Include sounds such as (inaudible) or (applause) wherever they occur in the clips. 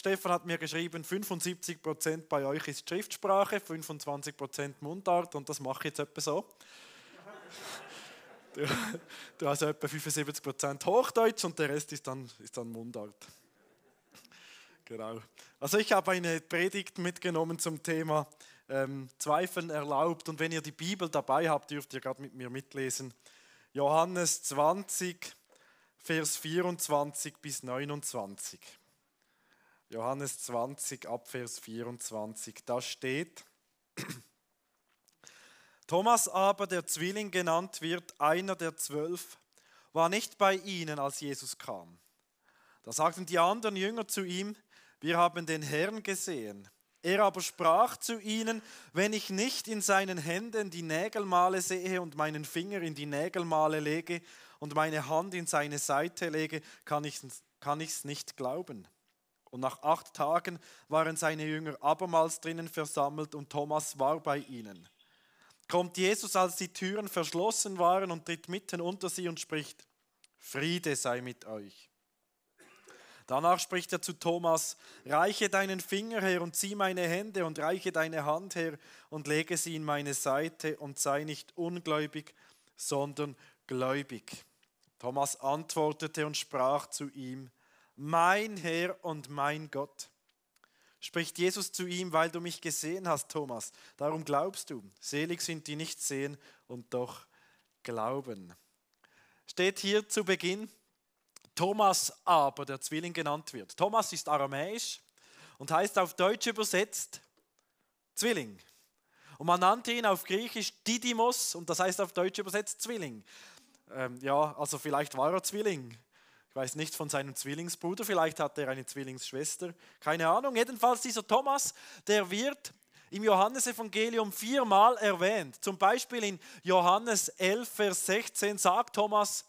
Stefan hat mir geschrieben, 75% bei euch ist Schriftsprache, 25% Mundart und das mache ich jetzt etwa so. Du, du hast etwa 75% Hochdeutsch und der Rest ist dann, ist dann Mundart. Genau. Also ich habe eine Predigt mitgenommen zum Thema ähm, Zweifeln erlaubt und wenn ihr die Bibel dabei habt, dürft ihr gerade mit mir mitlesen. Johannes 20, Vers 24 bis 29. Johannes 20 ab Vers 24, da steht, Thomas aber, der Zwilling genannt wird, einer der zwölf, war nicht bei ihnen, als Jesus kam. Da sagten die anderen Jünger zu ihm, wir haben den Herrn gesehen. Er aber sprach zu ihnen, wenn ich nicht in seinen Händen die Nägelmale sehe und meinen Finger in die Nägelmale lege und meine Hand in seine Seite lege, kann ich es nicht glauben. Und nach acht Tagen waren seine Jünger abermals drinnen versammelt und Thomas war bei ihnen. Kommt Jesus, als die Türen verschlossen waren und tritt mitten unter sie und spricht, Friede sei mit euch. Danach spricht er zu Thomas, reiche deinen Finger her und zieh meine Hände und reiche deine Hand her und lege sie in meine Seite und sei nicht ungläubig, sondern gläubig. Thomas antwortete und sprach zu ihm, mein Herr und mein Gott. Spricht Jesus zu ihm, weil du mich gesehen hast, Thomas. Darum glaubst du. Selig sind die nicht sehen und doch glauben. Steht hier zu Beginn Thomas aber, der Zwilling genannt wird. Thomas ist aramäisch und heißt auf Deutsch übersetzt Zwilling. Und man nannte ihn auf Griechisch Didymos und das heißt auf Deutsch übersetzt Zwilling. Ähm, ja, also vielleicht war er Zwilling. Ich weiß nicht von seinem Zwillingsbruder, vielleicht hat er eine Zwillingsschwester, keine Ahnung. Jedenfalls dieser Thomas, der wird im Johannesevangelium viermal erwähnt. Zum Beispiel in Johannes 11, Vers 16 sagt Thomas,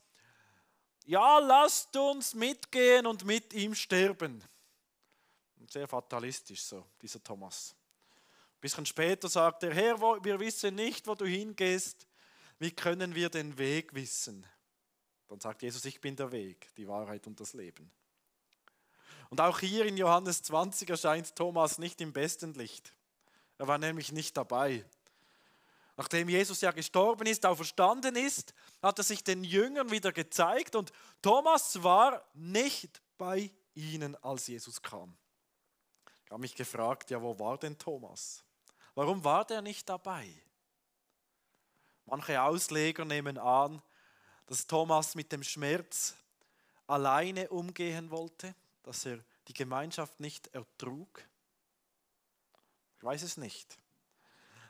ja, lasst uns mitgehen und mit ihm sterben. Sehr fatalistisch so, dieser Thomas. Ein bisschen später sagt er, Herr, wir wissen nicht, wo du hingehst. Wie können wir den Weg wissen? Dann sagt Jesus, ich bin der Weg, die Wahrheit und das Leben. Und auch hier in Johannes 20 erscheint Thomas nicht im besten Licht. Er war nämlich nicht dabei. Nachdem Jesus ja gestorben ist, auferstanden ist, hat er sich den Jüngern wieder gezeigt und Thomas war nicht bei ihnen, als Jesus kam. Ich habe mich gefragt, ja, wo war denn Thomas? Warum war der nicht dabei? Manche Ausleger nehmen an, dass Thomas mit dem Schmerz alleine umgehen wollte, dass er die Gemeinschaft nicht ertrug? Ich weiß es nicht.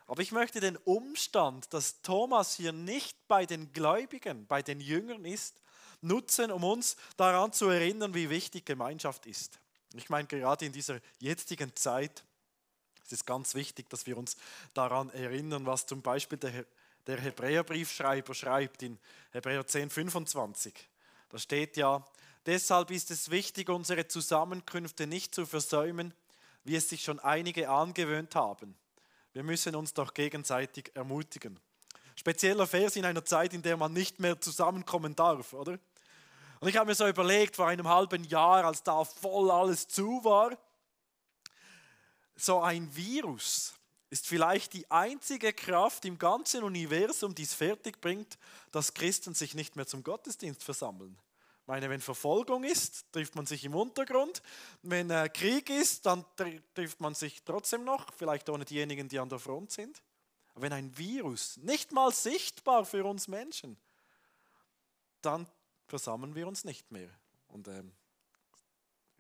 Aber ich möchte den Umstand, dass Thomas hier nicht bei den Gläubigen, bei den Jüngern ist, nutzen, um uns daran zu erinnern, wie wichtig Gemeinschaft ist. Ich meine, gerade in dieser jetzigen Zeit ist es ganz wichtig, dass wir uns daran erinnern, was zum Beispiel der der Hebräerbriefschreiber schreibt in Hebräer 10, 25. Da steht ja, deshalb ist es wichtig, unsere Zusammenkünfte nicht zu versäumen, wie es sich schon einige angewöhnt haben. Wir müssen uns doch gegenseitig ermutigen. Spezieller Vers in einer Zeit, in der man nicht mehr zusammenkommen darf, oder? Und ich habe mir so überlegt, vor einem halben Jahr, als da voll alles zu war, so ein Virus, ist vielleicht die einzige Kraft im ganzen Universum, die es fertig bringt, dass Christen sich nicht mehr zum Gottesdienst versammeln. Ich meine, wenn Verfolgung ist, trifft man sich im Untergrund. Wenn äh, Krieg ist, dann trifft man sich trotzdem noch, vielleicht ohne diejenigen, die an der Front sind. Wenn ein Virus, nicht mal sichtbar für uns Menschen, dann versammeln wir uns nicht mehr. Und ähm,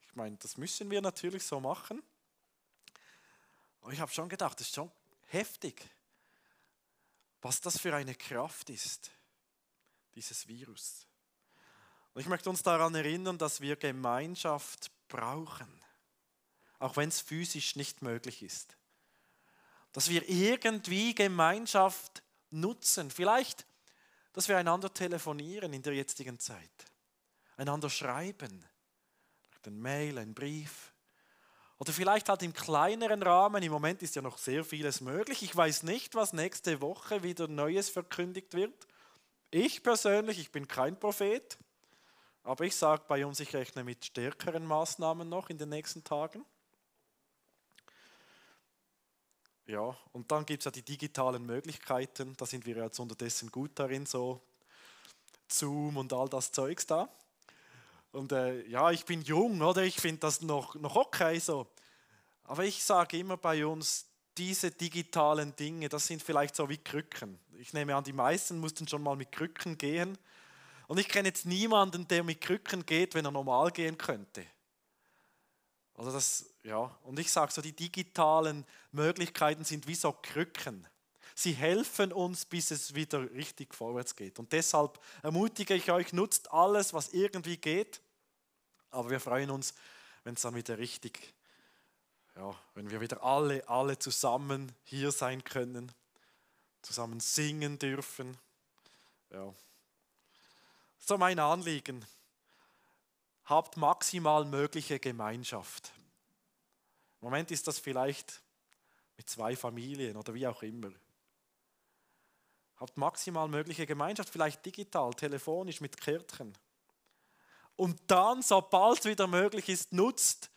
ich meine, das müssen wir natürlich so machen. Und ich habe schon gedacht, das ist schon heftig, was das für eine Kraft ist, dieses Virus. Und ich möchte uns daran erinnern, dass wir Gemeinschaft brauchen, auch wenn es physisch nicht möglich ist. Dass wir irgendwie Gemeinschaft nutzen. Vielleicht, dass wir einander telefonieren in der jetzigen Zeit, einander schreiben, ein Mail, ein Brief, oder vielleicht halt im kleineren Rahmen. Im Moment ist ja noch sehr vieles möglich. Ich weiß nicht, was nächste Woche wieder Neues verkündigt wird. Ich persönlich, ich bin kein Prophet. Aber ich sage bei uns, ich rechne mit stärkeren Maßnahmen noch in den nächsten Tagen. Ja, und dann gibt es ja die digitalen Möglichkeiten, da sind wir jetzt unterdessen gut darin, so Zoom und all das Zeugs da. Und äh, ja, ich bin jung, oder? Ich finde das noch, noch okay so. Aber ich sage immer bei uns, diese digitalen Dinge, das sind vielleicht so wie Krücken. Ich nehme an, die meisten mussten schon mal mit Krücken gehen. Und ich kenne jetzt niemanden, der mit Krücken geht, wenn er normal gehen könnte. Also das, ja, und ich sage so, die digitalen Möglichkeiten sind wie so Krücken. Sie helfen uns, bis es wieder richtig vorwärts geht. Und deshalb ermutige ich euch, nutzt alles, was irgendwie geht. Aber wir freuen uns, wenn es dann wieder richtig, ja, wenn wir wieder alle, alle zusammen hier sein können, zusammen singen dürfen. Ja. So mein Anliegen. Habt maximal mögliche Gemeinschaft. Im Moment ist das vielleicht mit zwei Familien oder wie auch immer. Habt maximal mögliche Gemeinschaft, vielleicht digital, telefonisch mit Kärtchen. Und dann, sobald wieder möglich ist, nutzt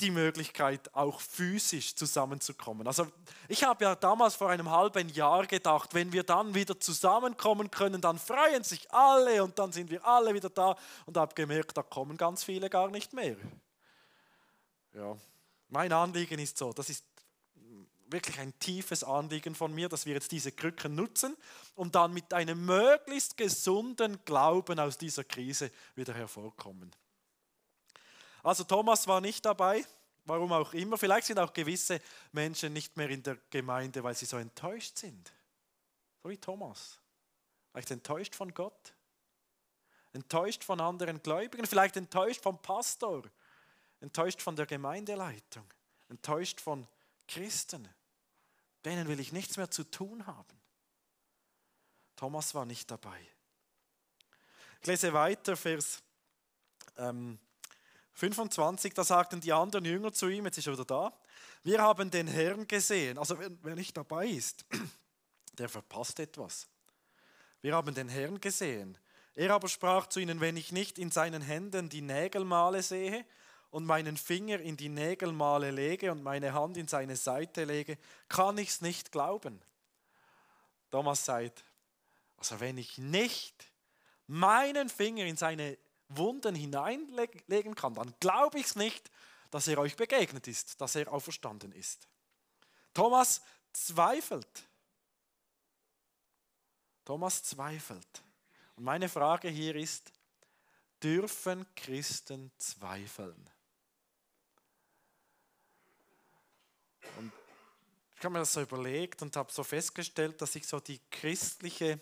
die Möglichkeit, auch physisch zusammenzukommen. Also ich habe ja damals vor einem halben Jahr gedacht, wenn wir dann wieder zusammenkommen können, dann freuen sich alle und dann sind wir alle wieder da und habe gemerkt, da kommen ganz viele gar nicht mehr. Ja, mein Anliegen ist so, das ist wirklich ein tiefes Anliegen von mir, dass wir jetzt diese Krücken nutzen, um dann mit einem möglichst gesunden Glauben aus dieser Krise wieder hervorkommen. Also Thomas war nicht dabei, warum auch immer. Vielleicht sind auch gewisse Menschen nicht mehr in der Gemeinde, weil sie so enttäuscht sind. So wie Thomas. Vielleicht enttäuscht von Gott, enttäuscht von anderen Gläubigen, vielleicht enttäuscht vom Pastor, enttäuscht von der Gemeindeleitung, enttäuscht von Christen. Denen will ich nichts mehr zu tun haben. Thomas war nicht dabei. Ich lese weiter, Vers ähm, 25, da sagten die anderen Jünger zu ihm, jetzt ist er wieder da, wir haben den Herrn gesehen. Also wer, wer nicht dabei ist, (clears throat) der verpasst etwas. Wir haben den Herrn gesehen. Er aber sprach zu ihnen, wenn ich nicht in seinen Händen die Nägelmale sehe und meinen Finger in die Nägelmale lege und meine Hand in seine Seite lege, kann ich es nicht glauben. Thomas sagt, also wenn ich nicht meinen Finger in seine Wunden hineinlegen kann, dann glaube ich es nicht, dass er euch begegnet ist, dass er auferstanden ist. Thomas zweifelt. Thomas zweifelt. Und meine Frage hier ist, dürfen Christen zweifeln? Und ich habe mir das so überlegt und habe so festgestellt, dass ich so die christliche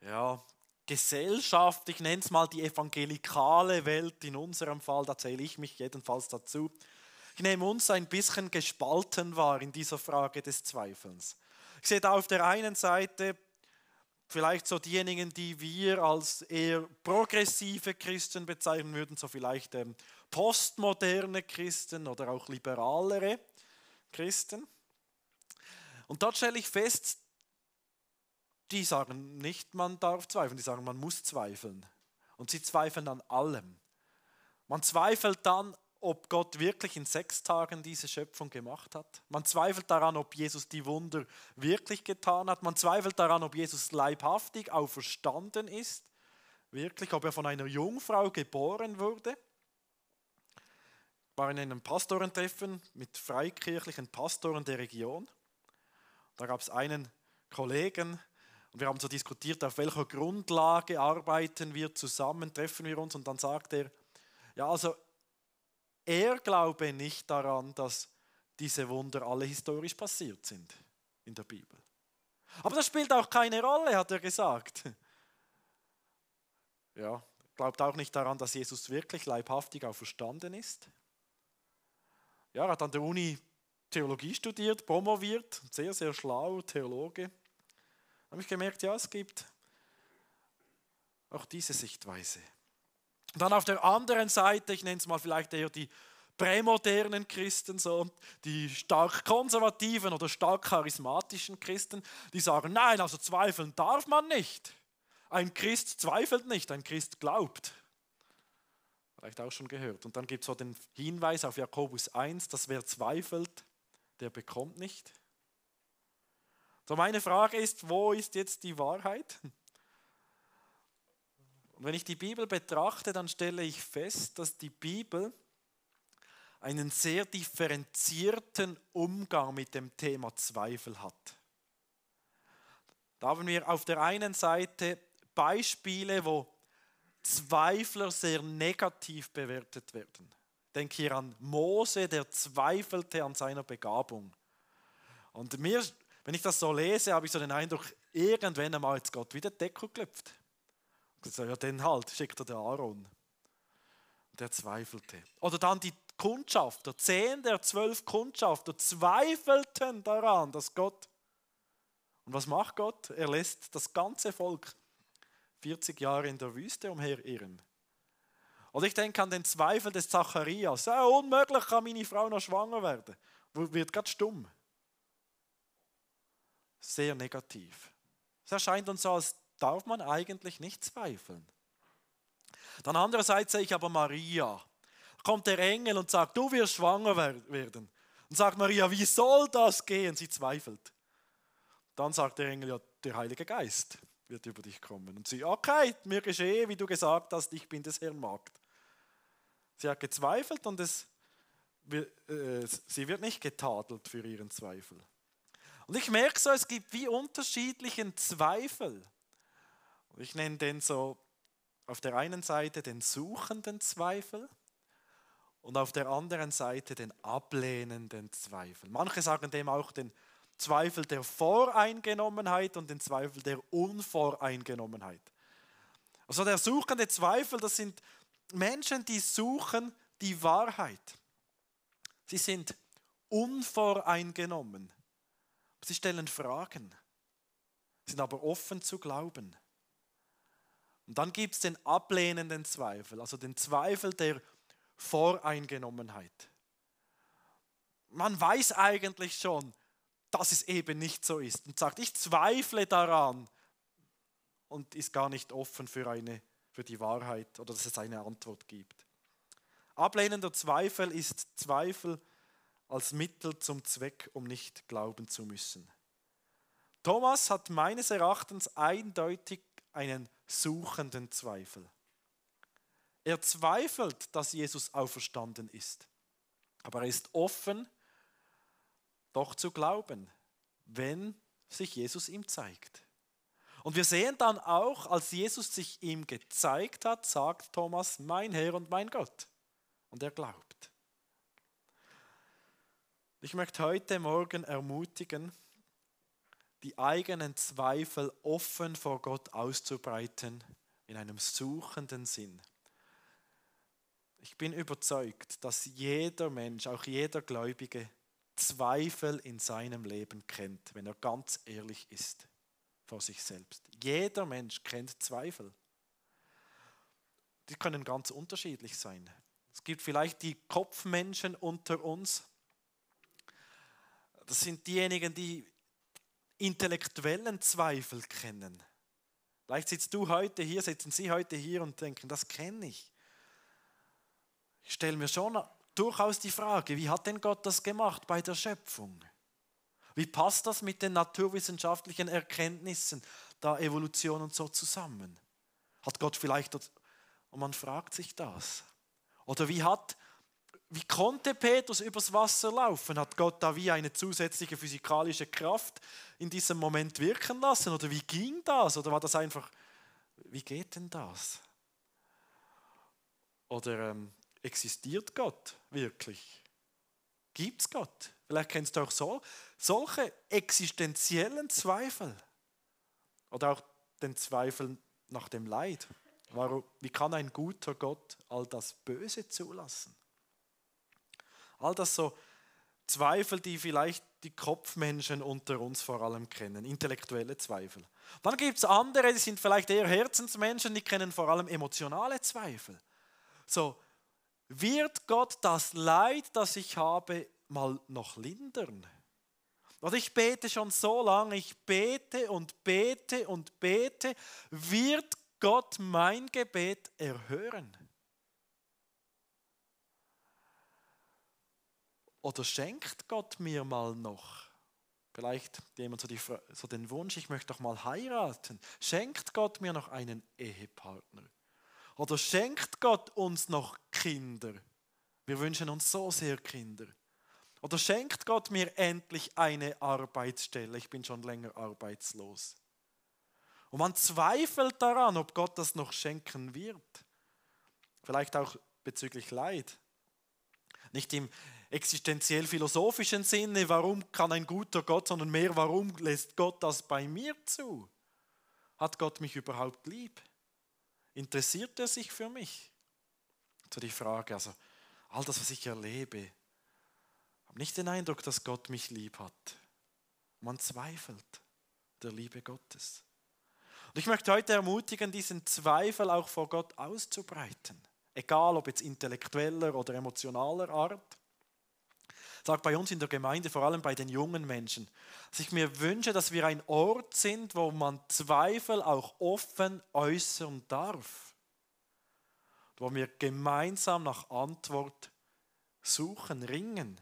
ja, Gesellschaft, ich nenne es mal die evangelikale Welt in unserem Fall, da zähle ich mich jedenfalls dazu, ich nehme uns ein bisschen gespalten wahr in dieser Frage des Zweifelns. Ich sehe da auf der einen Seite vielleicht so diejenigen, die wir als eher progressive Christen bezeichnen würden, so vielleicht ähm, postmoderne Christen oder auch liberalere Christen. Und dort stelle ich fest, die sagen nicht, man darf zweifeln, die sagen, man muss zweifeln. Und sie zweifeln an allem. Man zweifelt dann, ob Gott wirklich in sechs Tagen diese Schöpfung gemacht hat. Man zweifelt daran, ob Jesus die Wunder wirklich getan hat. Man zweifelt daran, ob Jesus leibhaftig auferstanden ist. Wirklich, ob er von einer Jungfrau geboren wurde. Ich war in einem Pastorentreffen mit freikirchlichen Pastoren der Region. Da gab es einen Kollegen, und wir haben so diskutiert, auf welcher Grundlage arbeiten wir zusammen, treffen wir uns. Und dann sagt er, ja, also er glaube nicht daran, dass diese Wunder alle historisch passiert sind in der Bibel. Aber das spielt auch keine Rolle, hat er gesagt. Ja, glaubt auch nicht daran, dass Jesus wirklich leibhaftig auferstanden ist. Ja, er hat an der Uni Theologie studiert, promoviert, sehr, sehr schlau, Theologe habe ich gemerkt, ja, es gibt auch diese Sichtweise. Und dann auf der anderen Seite, ich nenne es mal vielleicht eher die prämodernen Christen, so die stark konservativen oder stark charismatischen Christen, die sagen, nein, also zweifeln darf man nicht. Ein Christ zweifelt nicht, ein Christ glaubt. Vielleicht auch schon gehört. Und dann gibt es so den Hinweis auf Jakobus 1, dass wer zweifelt, der bekommt nicht. So meine Frage ist, wo ist jetzt die Wahrheit? Und wenn ich die Bibel betrachte, dann stelle ich fest, dass die Bibel einen sehr differenzierten Umgang mit dem Thema Zweifel hat. Da haben wir auf der einen Seite Beispiele, wo Zweifler sehr negativ bewertet werden. Denk hier an Mose, der zweifelte an seiner Begabung. Und mir, wenn ich das so lese, habe ich so den Eindruck, irgendwann einmal jetzt Gott wieder Deckel geklopft. So, ja, den halt, schickt er der Aaron. Der zweifelte. Oder dann die Kundschafter, zehn der zwölf Kundschafter zweifelten daran, dass Gott. Und was macht Gott? Er lässt das ganze Volk 40 Jahre in der Wüste umherirren. Oder ich denke an den Zweifel des Zacharias. Ja, unmöglich kann meine Frau noch schwanger werden. Wird gerade stumm. Sehr negativ. Es erscheint uns so, als darf man eigentlich nicht zweifeln. Dann andererseits sehe ich aber Maria. Kommt der Engel und sagt, du wirst schwanger werden. Und sagt Maria, wie soll das gehen? Sie zweifelt. Dann sagt der Engel, ja, der Heilige Geist wird über dich kommen. Und sie, okay, mir geschehe, wie du gesagt hast, ich bin des Herrn Magd. Sie hat gezweifelt und es, äh, sie wird nicht getadelt für ihren Zweifel. Und ich merke so, es gibt wie unterschiedlichen Zweifel. Ich nenne den so auf der einen Seite den suchenden Zweifel und auf der anderen Seite den ablehnenden Zweifel. Manche sagen dem auch den Zweifel der Voreingenommenheit und den Zweifel der Unvoreingenommenheit. Also der suchende Zweifel, das sind Menschen, die suchen die Wahrheit. Sie sind unvoreingenommen. Sie stellen Fragen, sind aber offen zu glauben. Und dann gibt es den ablehnenden Zweifel, also den Zweifel der Voreingenommenheit. Man weiß eigentlich schon, dass es eben nicht so ist und sagt, ich zweifle daran und ist gar nicht offen für, eine, für die Wahrheit oder dass es eine Antwort gibt. Ablehnender Zweifel ist Zweifel als Mittel zum Zweck, um nicht glauben zu müssen. Thomas hat meines Erachtens eindeutig einen suchenden Zweifel. Er zweifelt, dass Jesus auferstanden ist, aber er ist offen, doch zu glauben, wenn sich Jesus ihm zeigt. Und wir sehen dann auch, als Jesus sich ihm gezeigt hat, sagt Thomas, mein Herr und mein Gott. Und er glaubt. Ich möchte heute Morgen ermutigen, die eigenen Zweifel offen vor Gott auszubreiten in einem suchenden Sinn. Ich bin überzeugt, dass jeder Mensch, auch jeder Gläubige, Zweifel in seinem Leben kennt, wenn er ganz ehrlich ist vor sich selbst. Jeder Mensch kennt Zweifel. Die können ganz unterschiedlich sein. Es gibt vielleicht die Kopfmenschen unter uns. Das sind diejenigen, die intellektuellen Zweifel kennen. Vielleicht sitzt du heute hier, sitzen Sie heute hier und denken, das kenne ich. Ich stelle mir schon durchaus die Frage, wie hat denn Gott das gemacht bei der Schöpfung? Wie passt das mit den naturwissenschaftlichen Erkenntnissen der Evolution und so zusammen? Hat Gott vielleicht, und man fragt sich das, oder wie hat wie konnte Petrus übers Wasser laufen? Hat Gott da wie eine zusätzliche physikalische Kraft in diesem Moment wirken lassen? Oder wie ging das? Oder war das einfach, wie geht denn das? Oder ähm, existiert Gott wirklich? Gibt es Gott? Vielleicht kennst du auch so, solche existenziellen Zweifel. Oder auch den Zweifel nach dem Leid. Warum, wie kann ein guter Gott all das Böse zulassen? All das so Zweifel, die vielleicht die Kopfmenschen unter uns vor allem kennen, intellektuelle Zweifel. Dann gibt es andere, die sind vielleicht eher Herzensmenschen, die kennen vor allem emotionale Zweifel. So, wird Gott das Leid, das ich habe, mal noch lindern? Oder ich bete schon so lange, ich bete und bete und bete, wird Gott mein Gebet erhören? Oder schenkt Gott mir mal noch? Vielleicht jemand so, die, so den Wunsch, ich möchte doch mal heiraten. Schenkt Gott mir noch einen Ehepartner? Oder schenkt Gott uns noch Kinder? Wir wünschen uns so sehr Kinder. Oder schenkt Gott mir endlich eine Arbeitsstelle? Ich bin schon länger arbeitslos. Und man zweifelt daran, ob Gott das noch schenken wird. Vielleicht auch bezüglich Leid. Nicht im existenziell-philosophischen Sinne, warum kann ein guter Gott, sondern mehr, warum lässt Gott das bei mir zu? Hat Gott mich überhaupt lieb? Interessiert er sich für mich? So die Frage, also all das, was ich erlebe, habe nicht den Eindruck, dass Gott mich lieb hat. Man zweifelt der Liebe Gottes. Und ich möchte heute ermutigen, diesen Zweifel auch vor Gott auszubreiten. Egal ob jetzt intellektueller oder emotionaler Art sage bei uns in der Gemeinde, vor allem bei den jungen Menschen, dass ich mir wünsche, dass wir ein Ort sind, wo man Zweifel auch offen äußern darf. Wo wir gemeinsam nach Antwort suchen, ringen.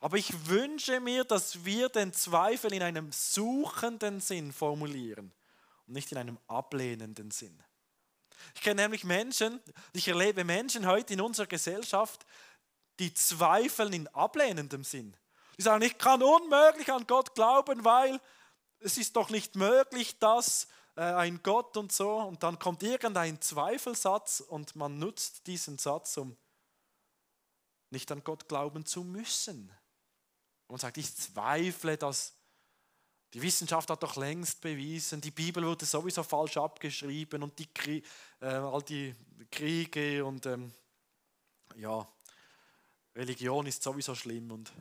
Aber ich wünsche mir, dass wir den Zweifel in einem suchenden Sinn formulieren und nicht in einem ablehnenden Sinn. Ich kenne nämlich Menschen, ich erlebe Menschen heute in unserer Gesellschaft, die zweifeln in ablehnendem Sinn. Die sagen, ich kann unmöglich an Gott glauben, weil es ist doch nicht möglich, dass äh, ein Gott und so, und dann kommt irgendein Zweifelsatz und man nutzt diesen Satz, um nicht an Gott glauben zu müssen. Und sagt, ich zweifle, dass die Wissenschaft hat doch längst bewiesen, die Bibel wurde sowieso falsch abgeschrieben und die, äh, all die Kriege und ähm, ja, Religion ist sowieso schlimm und,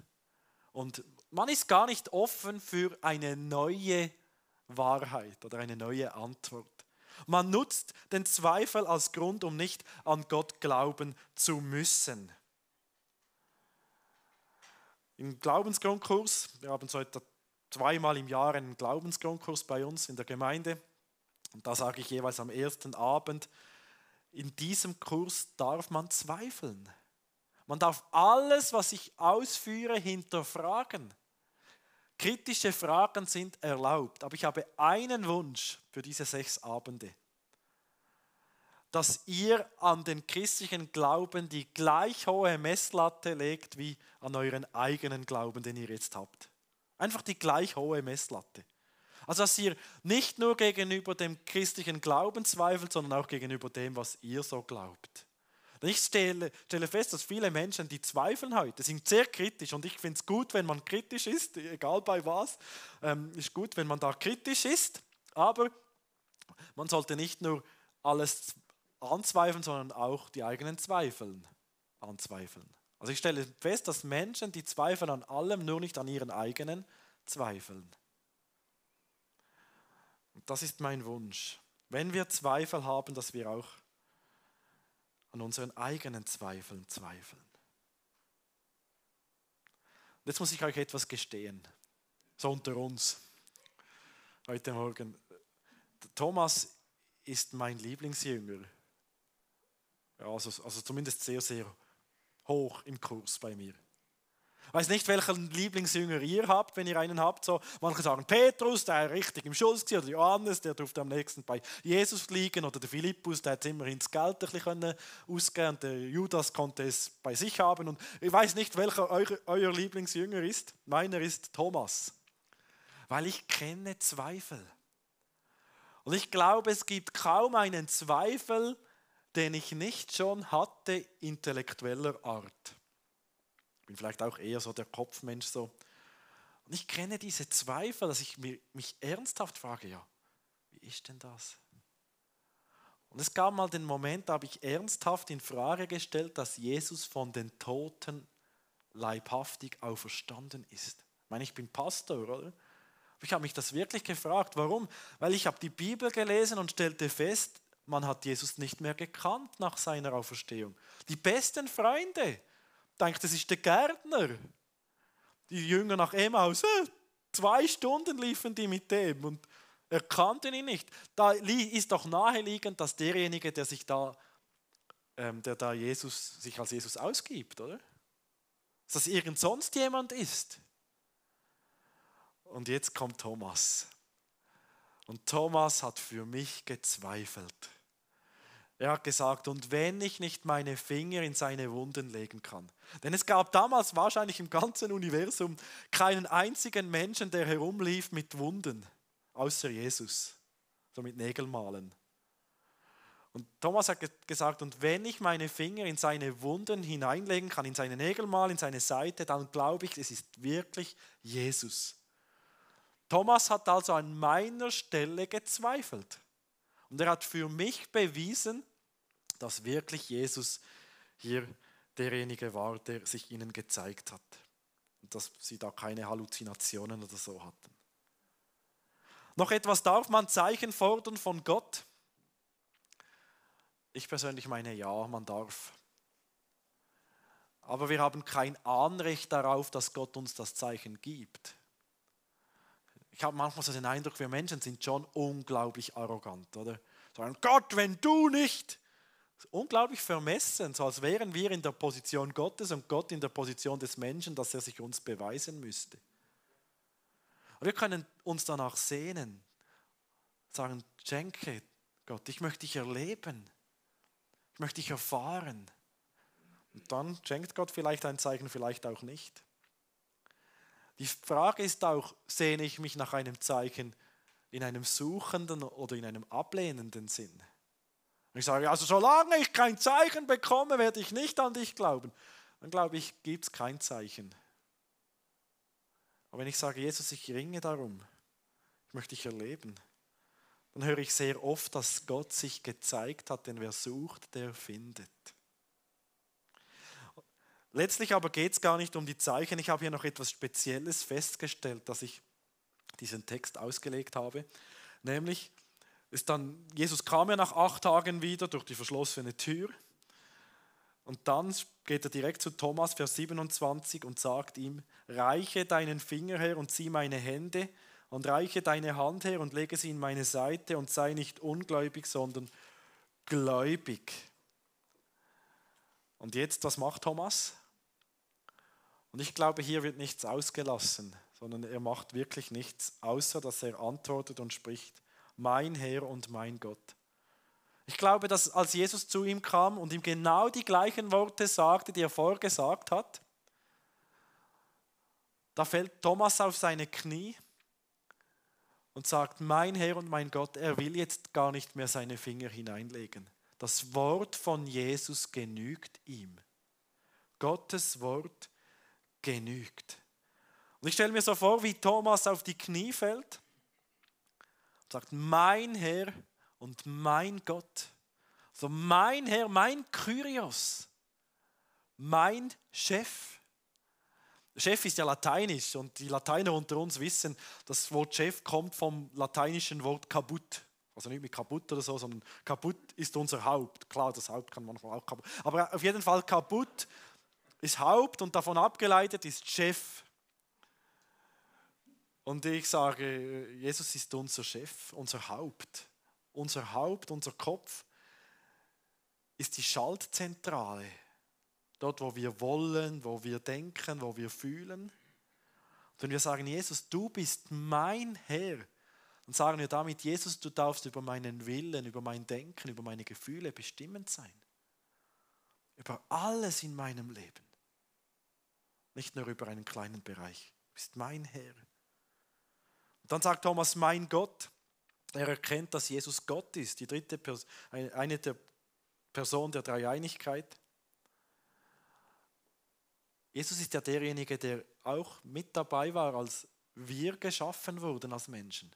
und man ist gar nicht offen für eine neue Wahrheit oder eine neue Antwort. Man nutzt den Zweifel als Grund, um nicht an Gott glauben zu müssen. Im Glaubensgrundkurs, wir haben so etwa zweimal im Jahr einen Glaubensgrundkurs bei uns in der Gemeinde. Und da sage ich jeweils am ersten Abend, in diesem Kurs darf man zweifeln. Man darf alles, was ich ausführe, hinterfragen. Kritische Fragen sind erlaubt, aber ich habe einen Wunsch für diese sechs Abende. Dass ihr an den christlichen Glauben die gleich hohe Messlatte legt wie an euren eigenen Glauben, den ihr jetzt habt. Einfach die gleich hohe Messlatte. Also dass ihr nicht nur gegenüber dem christlichen Glauben zweifelt, sondern auch gegenüber dem, was ihr so glaubt. Ich stelle, stelle fest, dass viele Menschen, die zweifeln heute, sind sehr kritisch und ich finde es gut, wenn man kritisch ist, egal bei was. Ähm, ist gut, wenn man da kritisch ist, aber man sollte nicht nur alles anzweifeln, sondern auch die eigenen Zweifeln anzweifeln. Also ich stelle fest, dass Menschen, die zweifeln an allem, nur nicht an ihren eigenen zweifeln. Und das ist mein Wunsch. Wenn wir Zweifel haben, dass wir auch an unseren eigenen Zweifeln zweifeln. Und jetzt muss ich euch etwas gestehen, so unter uns, heute Morgen. Thomas ist mein Lieblingsjünger. Ja, also, also zumindest sehr, sehr hoch im Kurs bei mir. Ich weiß nicht, welchen Lieblingsjünger ihr habt, wenn ihr einen habt. So, manche sagen Petrus, der richtig im Schuss war, oder Johannes, der durfte am nächsten bei Jesus liegen, oder der Philippus, der hat immerhin das Geld ein bisschen ausgeben und der Judas konnte es bei sich haben. Und ich weiß nicht, welcher euer, euer Lieblingsjünger ist. Meiner ist Thomas, weil ich kenne Zweifel. Und ich glaube, es gibt kaum einen Zweifel, den ich nicht schon hatte, intellektueller Art. Ich bin vielleicht auch eher so der Kopfmensch so. Und ich kenne diese Zweifel, dass ich mich ernsthaft frage, ja, wie ist denn das? Und es gab mal den Moment, da habe ich ernsthaft in Frage gestellt, dass Jesus von den Toten leibhaftig auferstanden ist. Ich meine, ich bin Pastor, oder? Ich habe mich das wirklich gefragt. Warum? Weil ich habe die Bibel gelesen und stellte fest, man hat Jesus nicht mehr gekannt nach seiner Auferstehung. Die besten Freunde, denkt, das ist der Gärtner. Die Jünger nach Emmaus, äh, Zwei Stunden liefen die mit dem und er kannte ihn nicht. Da ist doch naheliegend, dass derjenige, der sich da, ähm, der da Jesus, sich als Jesus ausgibt, oder? Dass das irgend sonst jemand ist. Und jetzt kommt Thomas. Und Thomas hat für mich gezweifelt. Er hat gesagt, und wenn ich nicht meine Finger in seine Wunden legen kann. Denn es gab damals wahrscheinlich im ganzen Universum keinen einzigen Menschen, der herumlief mit Wunden, außer Jesus, so mit Nägelmalen. Und Thomas hat gesagt, und wenn ich meine Finger in seine Wunden hineinlegen kann, in seine Nägelmal, in seine Seite, dann glaube ich, es ist wirklich Jesus. Thomas hat also an meiner Stelle gezweifelt. Und er hat für mich bewiesen, dass wirklich Jesus hier derjenige war, der sich ihnen gezeigt hat. Und dass sie da keine Halluzinationen oder so hatten. Noch etwas darf man Zeichen fordern von Gott? Ich persönlich meine ja, man darf. Aber wir haben kein Anrecht darauf, dass Gott uns das Zeichen gibt. Ich habe manchmal so den Eindruck, wir Menschen sind schon unglaublich arrogant, oder? Sagen, Gott, wenn du nicht. Unglaublich vermessen, so als wären wir in der Position Gottes und Gott in der Position des Menschen, dass er sich uns beweisen müsste. Und wir können uns danach sehnen, sagen, schenke Gott, ich möchte dich erleben, ich möchte dich erfahren. Und dann schenkt Gott vielleicht ein Zeichen, vielleicht auch nicht. Die Frage ist auch, sehne ich mich nach einem Zeichen in einem suchenden oder in einem ablehnenden Sinn? Ich sage, also solange ich kein Zeichen bekomme, werde ich nicht an dich glauben. Dann glaube ich, gibt es kein Zeichen. Aber wenn ich sage, Jesus, ich ringe darum, ich möchte dich erleben, dann höre ich sehr oft, dass Gott sich gezeigt hat, denn wer sucht, der findet. Letztlich aber geht es gar nicht um die Zeichen. Ich habe hier noch etwas Spezielles festgestellt, dass ich diesen Text ausgelegt habe. Nämlich, ist dann, Jesus kam ja nach acht Tagen wieder durch die verschlossene Tür. Und dann geht er direkt zu Thomas, Vers 27, und sagt ihm, reiche deinen Finger her und zieh meine Hände und reiche deine Hand her und lege sie in meine Seite und sei nicht ungläubig, sondern gläubig. Und jetzt, was macht Thomas? Und ich glaube, hier wird nichts ausgelassen, sondern er macht wirklich nichts, außer dass er antwortet und spricht, mein Herr und mein Gott. Ich glaube, dass als Jesus zu ihm kam und ihm genau die gleichen Worte sagte, die er vorher gesagt hat, da fällt Thomas auf seine Knie und sagt, mein Herr und mein Gott, er will jetzt gar nicht mehr seine Finger hineinlegen. Das Wort von Jesus genügt ihm. Gottes Wort genügt. Und ich stelle mir so vor, wie Thomas auf die Knie fällt und sagt, mein Herr und mein Gott. So mein Herr, mein Kyrios, mein Chef. Chef ist ja lateinisch und die Lateiner unter uns wissen, das Wort Chef kommt vom lateinischen Wort kaputt. Also nicht mit kaputt oder so, sondern kaputt ist unser Haupt. Klar, das Haupt kann manchmal auch kaputt. Aber auf jeden Fall kaputt ist Haupt und davon abgeleitet ist Chef. Und ich sage, Jesus ist unser Chef, unser Haupt. Unser Haupt, unser Kopf ist die Schaltzentrale. Dort, wo wir wollen, wo wir denken, wo wir fühlen. Und wenn wir sagen, Jesus, du bist mein Herr, dann sagen wir damit, Jesus, du darfst über meinen Willen, über mein Denken, über meine Gefühle bestimmend sein. Über alles in meinem Leben. Nicht nur über einen kleinen Bereich. Du bist mein Herr. Und dann sagt Thomas, mein Gott. Er erkennt, dass Jesus Gott ist, die dritte Person, eine der Personen der Dreieinigkeit. Jesus ist ja derjenige, der auch mit dabei war, als wir geschaffen wurden als Menschen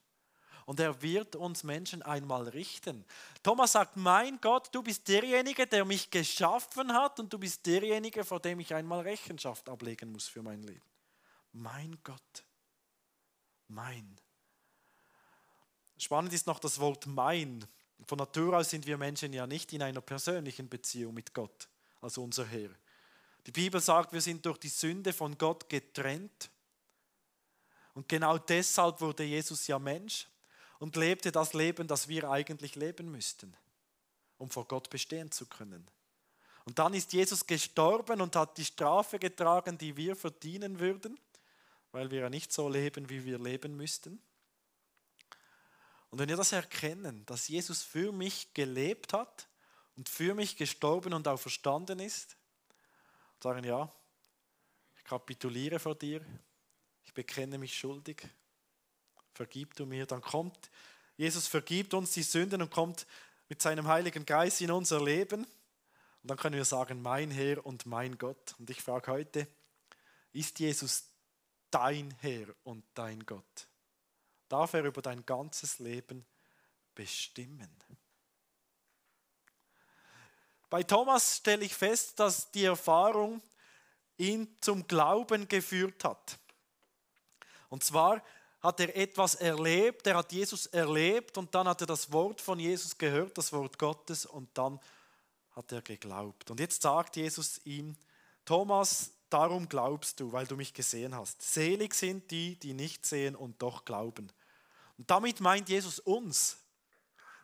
und er wird uns Menschen einmal richten. Thomas sagt, mein Gott, du bist derjenige, der mich geschaffen hat und du bist derjenige, vor dem ich einmal Rechenschaft ablegen muss für mein Leben. Mein Gott, mein. Spannend ist noch das Wort mein. Von Natur aus sind wir Menschen ja nicht in einer persönlichen Beziehung mit Gott als unser Herr. Die Bibel sagt, wir sind durch die Sünde von Gott getrennt Und genau deshalb wurde Jesus ja Mensch und lebte das Leben, das wir eigentlich leben müssten, um vor Gott bestehen zu können. Und dann ist Jesus gestorben und hat die Strafe getragen, die wir verdienen würden, weil wir ja nicht so leben, wie wir leben müssten. Und wenn wir das erkennen, dass Jesus für mich gelebt hat und für mich gestorben und auch verstanden ist, sagen ja, ich kapituliere vor dir, ich bekenne mich schuldig, vergib du mir, dann kommt, Jesus vergibt uns die Sünden und kommt mit seinem Heiligen Geist in unser Leben. Und dann können wir sagen, mein Herr und mein Gott. Und ich frage heute, ist Jesus dein Herr und dein Gott? Darf er über dein ganzes Leben bestimmen? Bei Thomas stelle ich fest, dass die Erfahrung ihn zum Glauben geführt hat. Und zwar hat er etwas erlebt, er hat Jesus erlebt und dann hat er das Wort von Jesus gehört, das Wort Gottes und dann hat er geglaubt. Und jetzt sagt Jesus ihm, Thomas, darum glaubst du, weil du mich gesehen hast. Selig sind die, die nicht sehen und doch glauben. Und damit meint Jesus uns,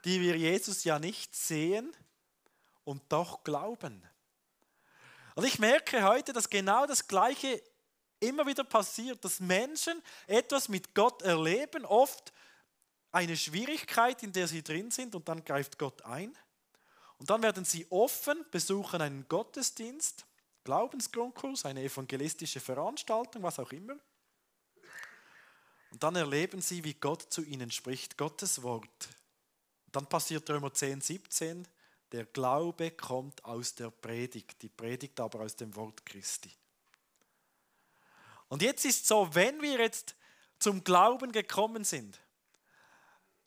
die wir Jesus ja nicht sehen und doch glauben. Und ich merke heute, dass genau das Gleiche immer wieder passiert, dass Menschen etwas mit Gott erleben, oft eine Schwierigkeit, in der sie drin sind und dann greift Gott ein. Und dann werden sie offen, besuchen einen Gottesdienst, Glaubensgrundkurs, eine evangelistische Veranstaltung, was auch immer. Und dann erleben sie, wie Gott zu ihnen spricht, Gottes Wort. Und dann passiert Römer 10, 17, der Glaube kommt aus der Predigt, die Predigt aber aus dem Wort Christi. Und jetzt ist so, wenn wir jetzt zum Glauben gekommen sind,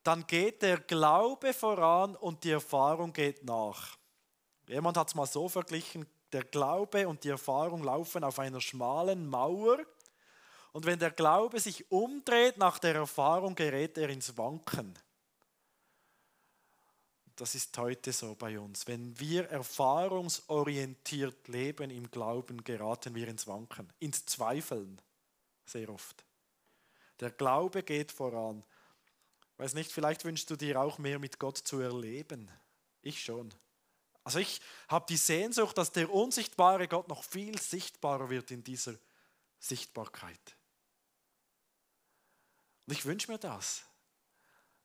dann geht der Glaube voran und die Erfahrung geht nach. Jemand hat es mal so verglichen, der Glaube und die Erfahrung laufen auf einer schmalen Mauer und wenn der Glaube sich umdreht nach der Erfahrung, gerät er ins Wanken. Das ist heute so bei uns. Wenn wir erfahrungsorientiert leben im Glauben, geraten wir ins Wanken, ins Zweifeln, sehr oft. Der Glaube geht voran. Weiß nicht, vielleicht wünschst du dir auch mehr mit Gott zu erleben. Ich schon. Also ich habe die Sehnsucht, dass der unsichtbare Gott noch viel sichtbarer wird in dieser Sichtbarkeit. Und ich wünsche mir das.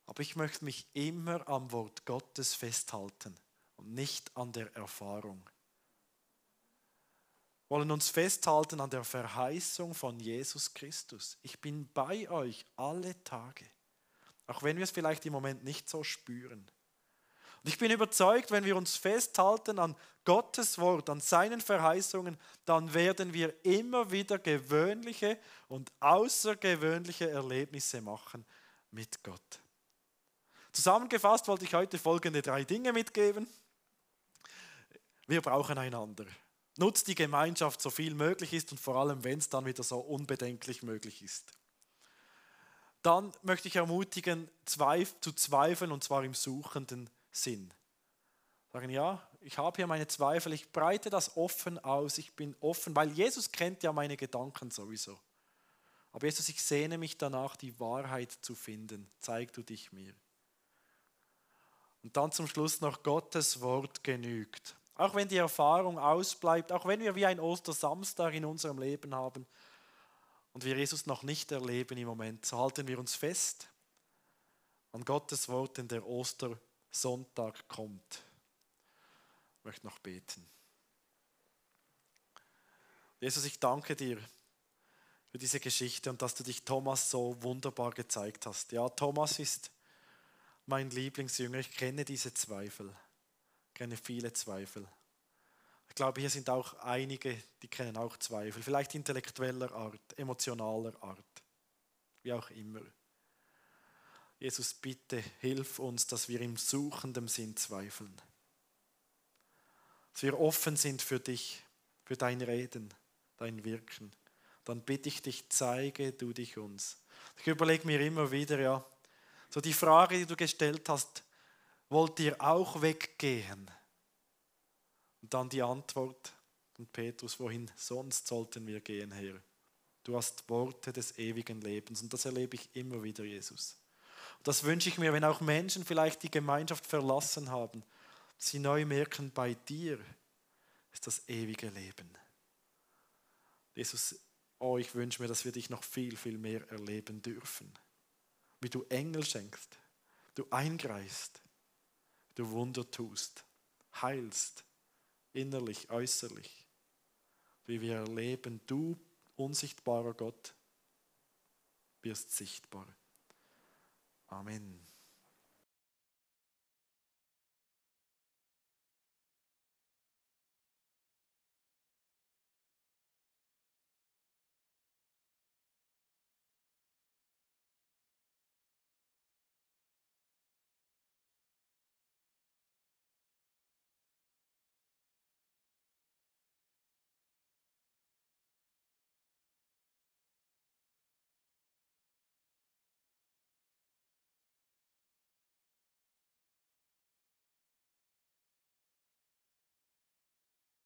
Aber ich möchte mich immer am Wort Gottes festhalten und nicht an der Erfahrung. Wir wollen uns festhalten an der Verheißung von Jesus Christus. Ich bin bei euch alle Tage, auch wenn wir es vielleicht im Moment nicht so spüren. Und ich bin überzeugt, wenn wir uns festhalten an Gottes Wort, an seinen Verheißungen, dann werden wir immer wieder gewöhnliche und außergewöhnliche Erlebnisse machen mit Gott. Zusammengefasst wollte ich heute folgende drei Dinge mitgeben. Wir brauchen einander. Nutzt die Gemeinschaft so viel möglich ist und vor allem, wenn es dann wieder so unbedenklich möglich ist. Dann möchte ich ermutigen, zu zweifeln und zwar im suchenden Sinn. Sagen, ja, ich habe hier meine Zweifel, ich breite das offen aus, ich bin offen, weil Jesus kennt ja meine Gedanken sowieso. Aber Jesus, ich sehne mich danach, die Wahrheit zu finden. Zeig du dich mir. Und dann zum Schluss noch Gottes Wort genügt. Auch wenn die Erfahrung ausbleibt, auch wenn wir wie ein Ostersamstag in unserem Leben haben und wir Jesus noch nicht erleben im Moment, so halten wir uns fest an Gottes Wort, denn der Ostersonntag kommt. Ich möchte noch beten. Jesus, ich danke dir für diese Geschichte und dass du dich Thomas so wunderbar gezeigt hast. Ja, Thomas ist mein Lieblingsjünger. Ich kenne diese Zweifel, ich kenne viele Zweifel. Ich glaube, hier sind auch einige, die kennen auch Zweifel, vielleicht intellektueller Art, emotionaler Art, wie auch immer. Jesus, bitte hilf uns, dass wir im suchenden Sinn zweifeln. Dass wir offen sind für dich, für dein Reden, dein Wirken. Dann bitte ich dich, zeige du dich uns. Ich überlege mir immer wieder, ja, so die Frage, die du gestellt hast, wollt ihr auch weggehen? Und dann die Antwort von Petrus, wohin sonst sollten wir gehen, Herr? Du hast Worte des ewigen Lebens und das erlebe ich immer wieder, Jesus. Und das wünsche ich mir, wenn auch Menschen vielleicht die Gemeinschaft verlassen haben, sie neu merken, bei dir ist das ewige Leben. Jesus, oh, ich wünsche mir, dass wir dich noch viel, viel mehr erleben dürfen. Wie du Engel schenkst, du eingreifst, du Wunder tust, heilst, innerlich, äußerlich. Wie wir erleben, du unsichtbarer Gott wirst sichtbar. Amen.